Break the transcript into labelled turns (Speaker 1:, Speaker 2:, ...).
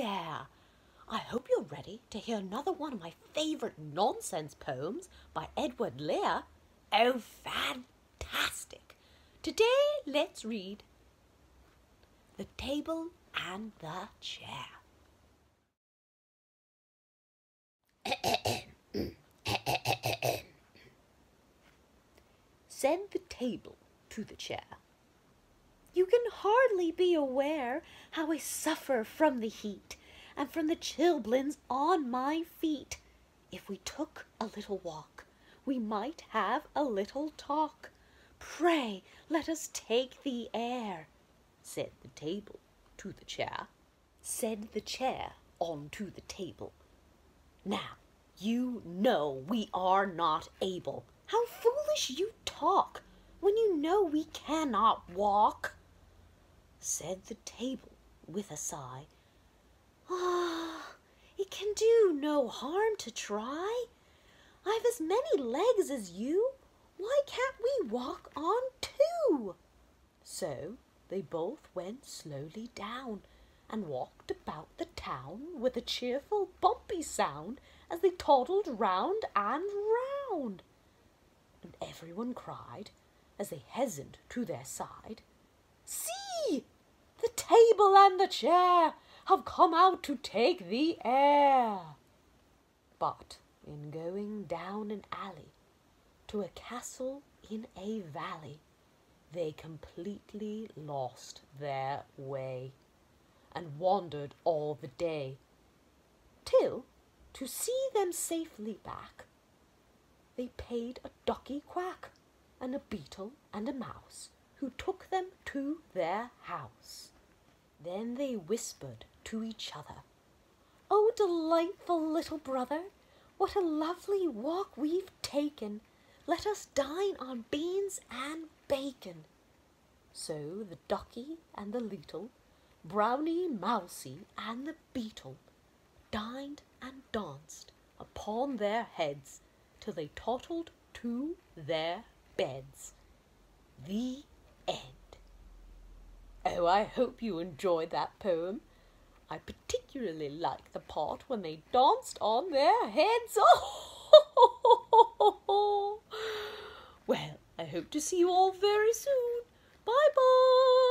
Speaker 1: there! I hope you're ready to hear another one of my favourite nonsense poems by Edward Lear. Oh, fantastic! Today, let's read The Table and the Chair. Said the table to the chair. You can hardly be aware how I suffer from the heat and from the chilblains on my feet. If we took a little walk, we might have a little talk. Pray let us take the air, said the table to the chair. Said the chair on to the table. Now, you know we are not able. How foolish you talk when you know we cannot walk, said the table with a sigh. Ah, it can do no harm to try. I've as many legs as you. Why can't we walk on two? So they both went slowly down and walked about the town with a cheerful bumpy sound as they toddled round and round. And everyone cried, as they hastened to their side, See! Table and the chair have come out to take the air. But in going down an alley to a castle in a valley, they completely lost their way and wandered all the day, till, to see them safely back, they paid a ducky quack and a beetle and a mouse, who took them to their house. Then they whispered to each other, Oh, delightful little brother, what a lovely walk we've taken! Let us dine on beans and bacon. So the ducky and the leetle, brownie, mousie, and the beetle dined and danced upon their heads till they toddled to their beds. The end. Oh, I hope you enjoyed that poem. I particularly like the part when they danced on their heads. Oh, well, I hope to see you all very soon. Bye bye.